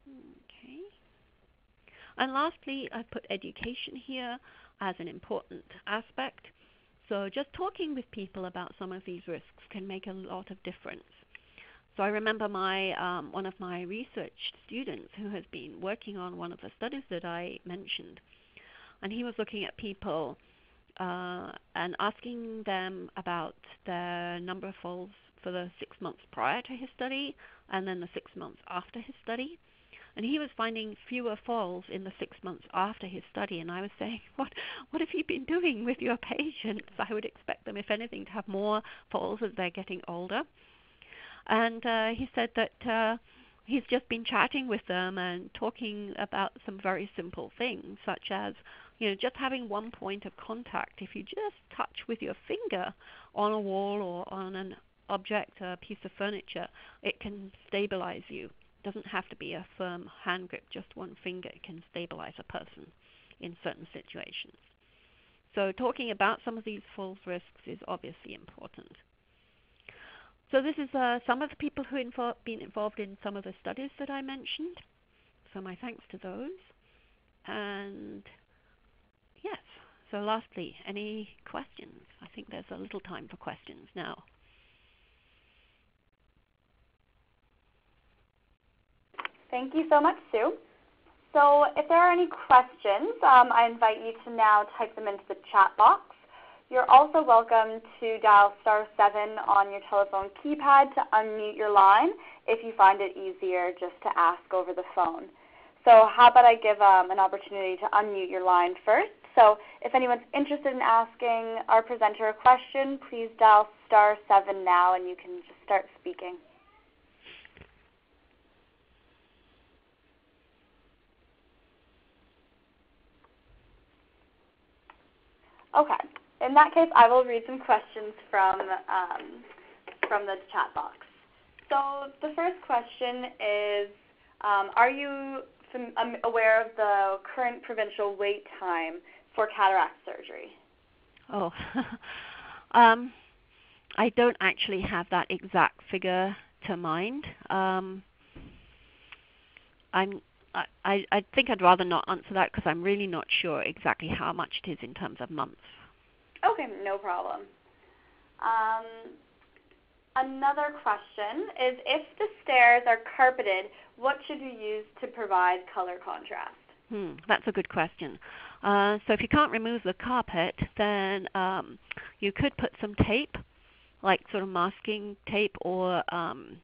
Okay. And lastly, I put education here as an important aspect. So just talking with people about some of these risks can make a lot of difference. So I remember my um, one of my research students who has been working on one of the studies that I mentioned, and he was looking at people uh, and asking them about their number of falls for the six months prior to his study and then the six months after his study. And he was finding fewer falls in the six months after his study. And I was saying, (laughs) what, what have you been doing with your patients? I would expect them, if anything, to have more falls as they're getting older. And uh, he said that uh, he's just been chatting with them and talking about some very simple things, such as you know, just having one point of contact. If you just touch with your finger on a wall or on an object, a piece of furniture, it can stabilize you. It doesn't have to be a firm hand grip, just one finger can stabilize a person in certain situations. So talking about some of these falls risks is obviously important. So this is uh, some of the people who have been involved in some of the studies that I mentioned. So my thanks to those. And yes, so lastly, any questions? I think there's a little time for questions now. Thank you so much, Sue. So if there are any questions, um, I invite you to now type them into the chat box. You're also welcome to dial star 7 on your telephone keypad to unmute your line if you find it easier just to ask over the phone. So how about I give um, an opportunity to unmute your line first. So if anyone's interested in asking our presenter a question, please dial star 7 now and you can just start speaking. Okay. In that case, I will read some questions from, um, from the chat box. So the first question is, um, are you um, aware of the current provincial wait time for cataract surgery? Oh, (laughs) um, I don't actually have that exact figure to mind. Um, I'm, I, I think I'd rather not answer that because I'm really not sure exactly how much it is in terms of months. Okay, no problem. Um, another question is if the stairs are carpeted, what should you use to provide color contrast? Hmm, that's a good question. Uh, so if you can't remove the carpet, then um, you could put some tape, like sort of masking tape or um,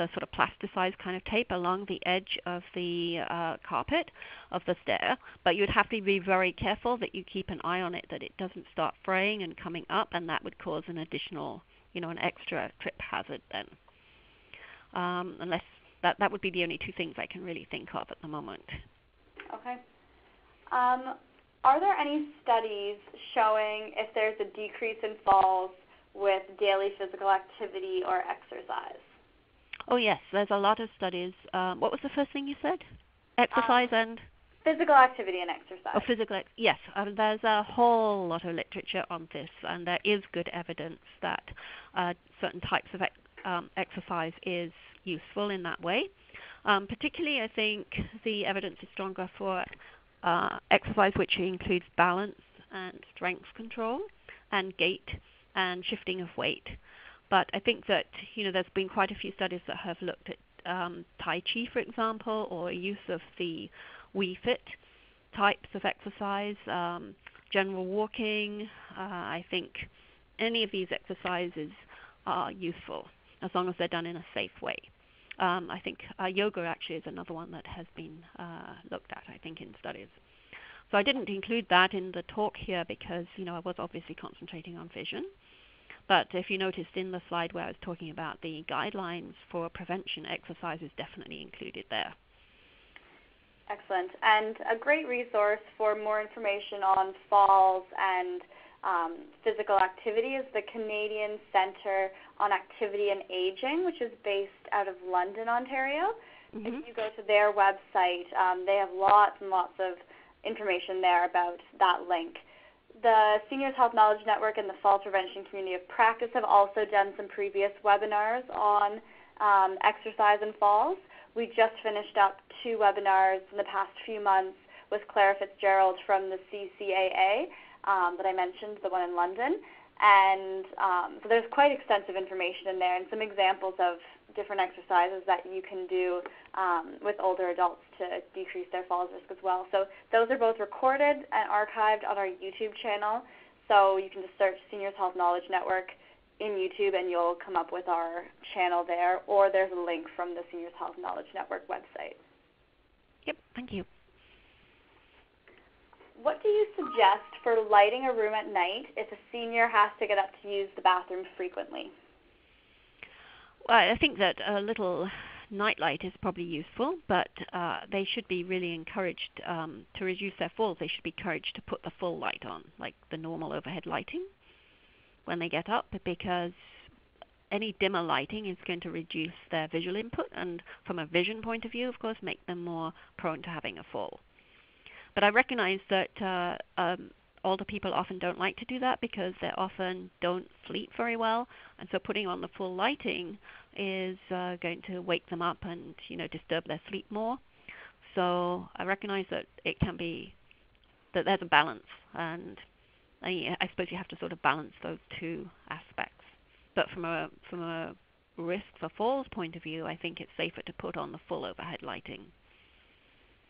the sort of plasticized kind of tape along the edge of the uh, carpet of the stair. But you'd have to be very careful that you keep an eye on it, that it doesn't start fraying and coming up, and that would cause an additional, you know, an extra trip hazard then. Um, unless that that would be the only two things I can really think of at the moment. Okay. Um, are there any studies showing if there's a decrease in falls with daily physical activity or exercise? Oh yes, there's a lot of studies. Um, what was the first thing you said? Exercise um, and physical activity and exercise. Oh, physical. Ex- yes, um, there's a whole lot of literature on this, and there is good evidence that uh, certain types of ex- um, exercise is useful in that way. Um, particularly, I think the evidence is stronger for uh, exercise which includes balance and strength control and gait and shifting of weight. But I think that you know there's been quite a few studies that have looked at um, Tai Chi, for example, or use of the Wii Fit types of exercise, um, general walking. Uh, I think any of these exercises are useful as long as they're done in a safe way. Um, I think uh, yoga actually is another one that has been uh, looked at, I think, in studies. So I didn't include that in the talk here because you know I was obviously concentrating on vision. But if you noticed in the slide where I was talking about the guidelines for prevention, exercise is definitely included there. Excellent. And a great resource for more information on falls and um, physical activity is the Canadian Centre on Activity and Aging, which is based out of London, Ontario. Mm-hmm. If you go to their website, um, they have lots and lots of information there about that link. The Seniors Health Knowledge Network and the Fall Prevention Community of Practice have also done some previous webinars on um, exercise and falls. We just finished up two webinars in the past few months with Claire Fitzgerald from the CCAA um, that I mentioned, the one in London. And um, so there's quite extensive information in there and some examples of different exercises that you can do um, with older adults to decrease their falls risk as well. So those are both recorded and archived on our YouTube channel. So you can just search Seniors Health Knowledge Network in YouTube and you'll come up with our channel there, or there's a link from the Seniors Health Knowledge Network website. Yep, thank you. What do you suggest for lighting a room at night if a senior has to get up to use the bathroom frequently? Well, I think that a little nightlight is probably useful, but uh, they should be really encouraged um, to reduce their falls. They should be encouraged to put the full light on, like the normal overhead lighting, when they get up, because any dimmer lighting is going to reduce their visual input, and from a vision point of view, of course, make them more prone to having a fall. But I recognize that uh, um, older people often don't like to do that because they often don't sleep very well, and so putting on the full lighting is uh, going to wake them up and you know disturb their sleep more. So I recognize that it can be that there's a balance, and I, I suppose you have to sort of balance those two aspects. But from a from a risk for falls point of view, I think it's safer to put on the full overhead lighting.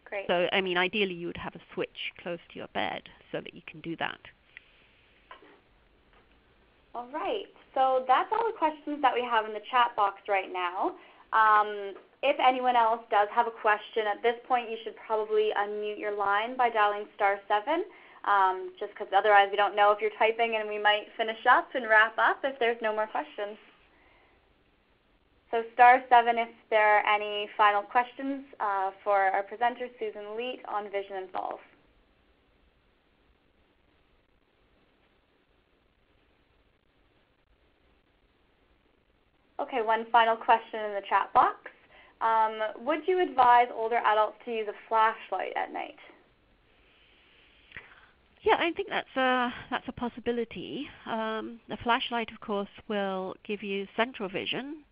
Great. So, I mean, ideally you would have a switch close to your bed so that you can do that. All right. So that's all the questions that we have in the chat box right now. Um, if anyone else does have a question at this point, you should probably unmute your line by dialing star 7, um, just because otherwise we don't know if you're typing and we might finish up and wrap up if there's no more questions. So star 7 if there are any final questions uh, for our presenter, Susan Leat, on Vision and Falls. Okay, one final question in the chat box. Um, would you advise older adults to use a flashlight at night? Yeah, I think that's a that's a possibility. Um, the flashlight, of course, will give you central vision,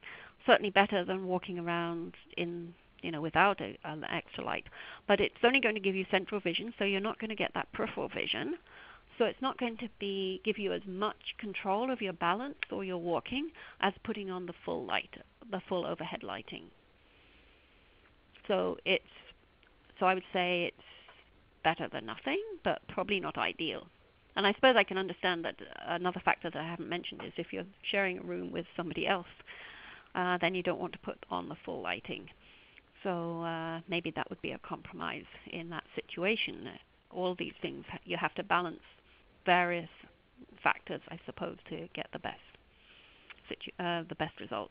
certainly better than walking around in you know without a, an extra light. But it's only going to give you central vision, so you're not going to get that peripheral vision. So it's not going to be give you as much control of your balance or your walking as putting on the full light, the full overhead lighting. So it's so I would say it's better than nothing, but probably not ideal. And I suppose I can understand that another factor that I haven't mentioned is if you're sharing a room with somebody else, uh, then you don't want to put on the full lighting. So uh, maybe that would be a compromise in that situation. All these things you have to balance various factors, I suppose, to get the best uh, the best result.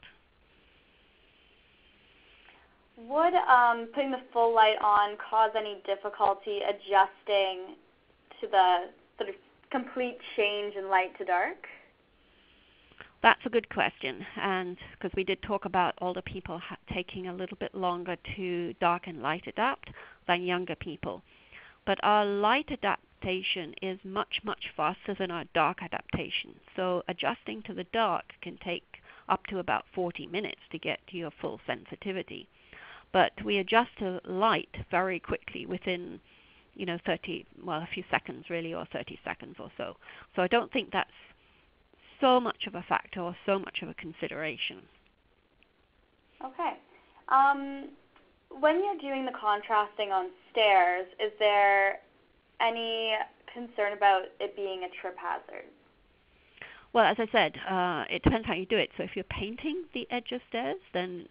Would um, putting the full light on cause any difficulty adjusting to the sort of complete change in light to dark? That's a good question, and because we did talk about older people ha- taking a little bit longer to dark and light adapt than younger people. But our light adapt adaptation is much, much faster than our dark adaptation. So adjusting to the dark can take up to about 40 minutes to get to your full sensitivity. But we adjust to light very quickly within, you know, 30, well, a few seconds really, or 30 seconds or so. So I don't think that's so much of a factor or so much of a consideration. Okay. Um, when you're doing the contrasting on stairs, is there any concern about it being a trip hazard? Well, as I said, uh, it depends how you do it. So if you're painting the edge of stairs, then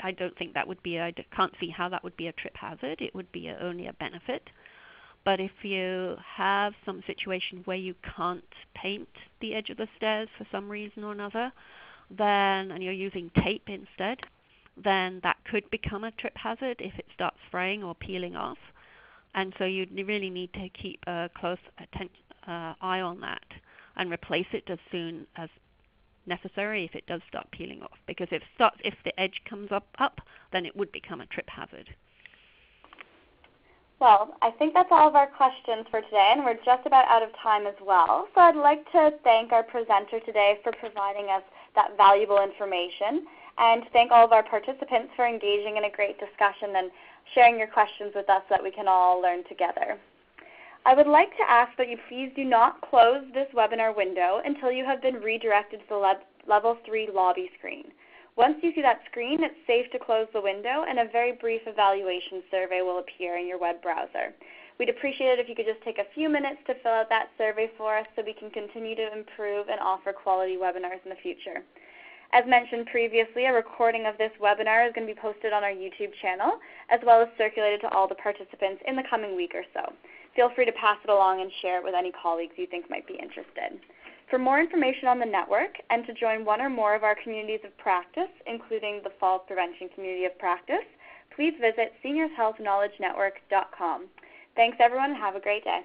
I don't think that would be. I can't see how that would be a trip hazard. It would be a, only a benefit. But if you have some situation where you can't paint the edge of the stairs for some reason or another, then and you're using tape instead, then that could become a trip hazard if it starts fraying or peeling off and so you really need to keep a close uh, eye on that and replace it as soon as necessary if it does start peeling off. Because if starts, if the edge comes up up, then it would become a trip hazard. Well, I think that's all of our questions for today, and we're just about out of time as well. So I'd like to thank our presenter today for providing us that valuable information, and thank all of our participants for engaging in a great discussion and sharing your questions with us so that we can all learn together. I would like to ask that you please do not close this webinar window until you have been redirected to the Level 3 lobby screen. Once you see that screen, it's safe to close the window and a very brief evaluation survey will appear in your web browser. We'd appreciate it if you could just take a few minutes to fill out that survey for us so we can continue to improve and offer quality webinars in the future. As mentioned previously, a recording of this webinar is going to be posted on our YouTube channel, as well as circulated to all the participants in the coming week or so. Feel free to pass it along and share it with any colleagues you think might be interested. For more information on the network and to join one or more of our communities of practice, including the Falls Prevention Community of Practice, please visit seniorshealthknowledgenetwork.com. Thanks everyone and have a great day.